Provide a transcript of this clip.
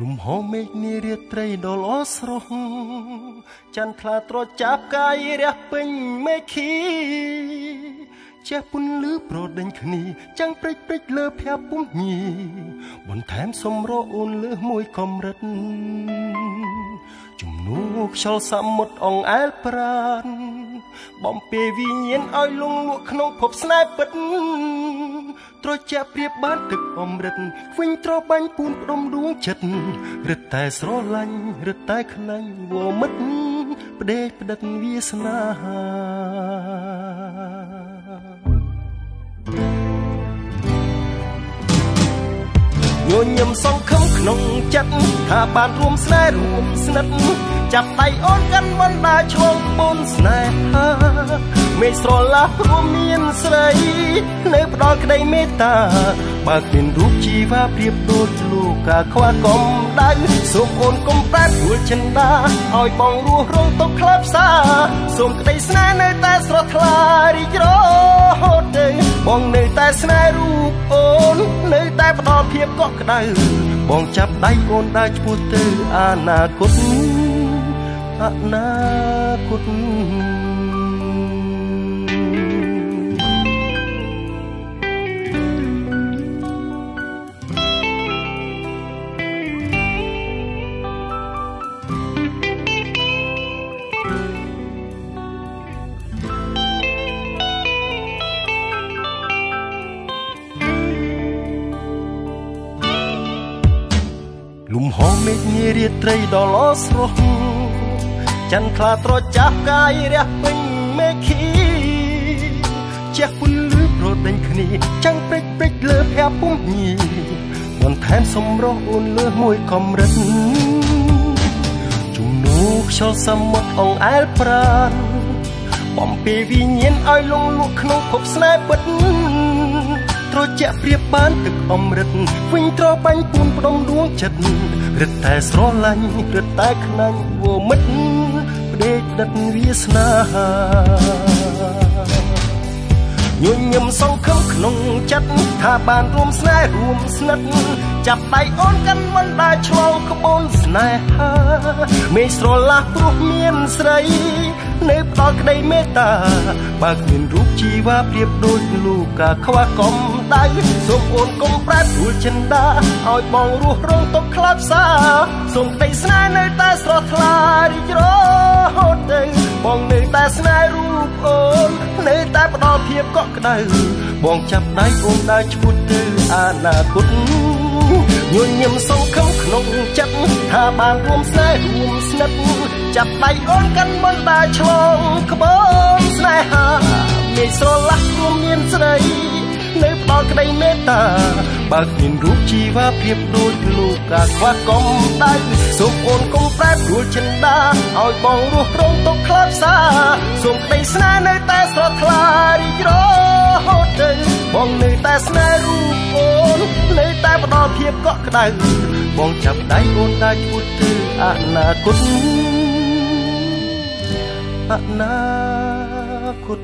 លំហមេឃនារាត្រីដ៏ល្អស្រស់ចន្ទថ្លាត្រចាប់កាយរះពេញមេឃីជះពន្លឺប្រដេញគ្នាចាំងព្រិចព្រិចលើភ័ព្វពុំញីបន្ថែមសម្រអូនលើមួយកម្រិតជំនួខ្យល់សមុទ្រអងអែលប្រានបំពេវិញ្ញាណឲ្យលងលក់ក្នុងភពស្នេហ៍ពិត ត្រជាក់ព្រៀបបានទឹកអមរិតវិញត្របាញ់ពូនផ្ដុំដួងចិត្តរឹតតែស្រឡាញ់រឹតតែខ្លាញ់វមិត្តផ្ដេកផ្ដិតវាសនាញញឹមសង្ឃឹមក្នុងចិត្តថាបានរួមស្នេហ៍រួមស្និទ្ធចាប់ដៃអូនកាន់បណ្ដាឆ្លងបូនស្នេហា មេឃស្រឡះរួមមានស្រី នៅផ្ដល់ក្តីមេត្តា បើគ្មានរូបជីវ៉ាប្រៀបដូចលោកកាខ្វះកំដៅសូមអូនកុំប្រែប្រួលចិន្តាឲ្យបងរស់រងទុកខ្លាបសាសូមក្តីស្នេហ៍នៅតែស្រស់ថ្លារីករហូតទៅបងនៅតែស្នេហ៍រូបអូន នៅតែផ្ដល់ភាពកក់ក្ដៅបងចាប់ដៃអូនដើរឆ្ពោះទៅអនាគតអនាគត លំហមេឃនារាត្រីដ៏ល្អស្រស់ចន្ទខ្លាត្រចាប់កាយរះពេញមេឃីជះពន្លឺប្រដេញគ្នាចាំងព្រិចព្រិចលើភ័ព្វពុំញីបន្ថែមសម្រស់អូនលើសមួយកម្រិតជំនួខ្យល់សមុទ្រអងអែលប្រានបំពេវិញ្ញាណឲ្យលងលក់ក្នុងភពស្នេហ៍ពិត ត្រជាក់ព្រៀបបានទឹកអមរិតវិញត្របាញ់ពូនផ្ដុំដួងចិត្តរឹតតែស្រឡាញ់រឹតតែខ្នាញ់វមិត្តដេកដិតវាសនាញញឹមសង្ឃឹមក្នុងចិត្តថាបានរួមស្នេហ៍រួមស្និទ្ធចាប់ដៃអូនកាន់មិនដែលឆ្លងក្បូនស្នេហាមេស្រឡះព្រោះមានស្រី នៅផ្ដល់ក្តីមេត្តាបើគ្មានរូបជីវ៉ាប្រៀបដូចលោកកាខ្វះកំដៅសូមអូនកុំប្រែប្រួលចិន្តាឲ្យបងរស់រងទុកខ្លាប់សាសូមក្តីស្នេហ៍នៅតែស្រស់ថ្លារីករហូតទៅបងនៅតែស្នេហ៍រូបអូននៅតែផ្ដល់ភាពកក់ក្ដៅបងចាប់ដៃអូនដើរឈ្មោះទៅអនាគតញញឹមសង្ឃឹមក្នុងចិត្តថាបានរួមស្នេហ៍រួមស្និទ្ធ ចាប់ដៃអូនកាន់មិនដើរឆ្លងក្បូនស្នេហាមានស្រឡះរួមមានស្រីនៅផ្ដល់ក្តីមេត្តាបើគ្មានរូបជីវ៉ាប្រៀបដូចលោកកាខ្វះកំដៅសូមអូនកុំប្រែប្រួលចិន្តាឲ្យបងរស់រងទុកខ្លាប់សាសូមក្តីស្នេហ៍នៅតែស្រស់ថ្លារីករហូតទៅបងនៅតែស្នេហ៍រូបអូននៅតែផ្ដល់ភាពកក់ក្ដៅបងចាប់ដៃអូនដើរឈួតទៅអនាគត អនាគត